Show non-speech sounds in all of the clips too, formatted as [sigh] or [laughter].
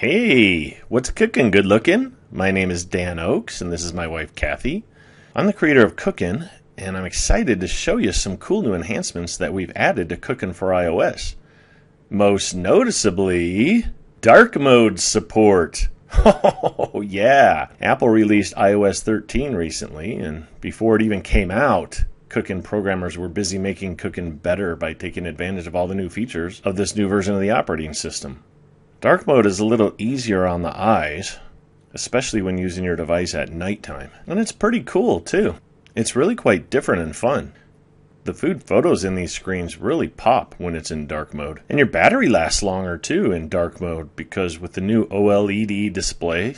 Hey, what's cooking, good looking? My name is Dan Oaks, and this is my wife Kathy. I'm the creator of Cook'n, and I'm excited to show you some cool new enhancements that we've added to Cook'n for iOS. Most noticeably, dark mode support. [laughs] Oh, yeah. Apple released iOS 13 recently, and before it even came out, Cook'n programmers were busy making Cook'n better by taking advantage of all the new features of this new version of the operating system. Dark mode is a little easier on the eyes, especially when using your device at nighttime. And it's pretty cool too. It's really quite different and fun. The food photos in these screens really pop when it's in dark mode. And your battery lasts longer too in dark mode because with the new OLED display,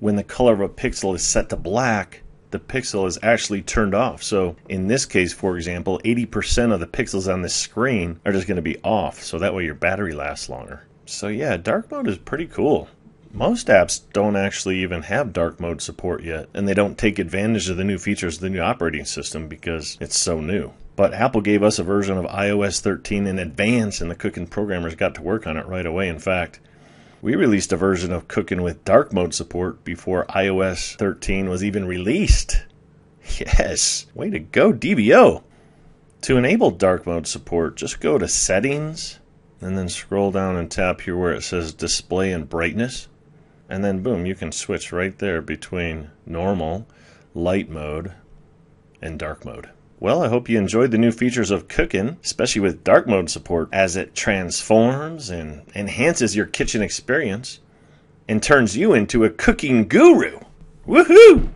when the color of a pixel is set to black, the pixel is actually turned off. So in this case, for example, 80% of the pixels on this screen are just going to be off. So that way your battery lasts longer. So yeah, dark mode is pretty cool. Most apps don't actually even have dark mode support yet, and they don't take advantage of the new features of the new operating system because it's so new. But Apple gave us a version of iOS 13 in advance, and the Cook'n programmers got to work on it right away. In fact, we released a version of Cook'n with dark mode support before iOS 13 was even released. [laughs] Yes, way to go, DVO! To enable dark mode support, just go to Settings, and then scroll down and tap here where it says display and brightness. And then boom you can switch right there between normal light mode and dark mode. Well i hope you enjoyed the new features of Cook'n especially with dark mode support as it transforms and enhances your kitchen experience and turns you into a cooking guru. Woohoo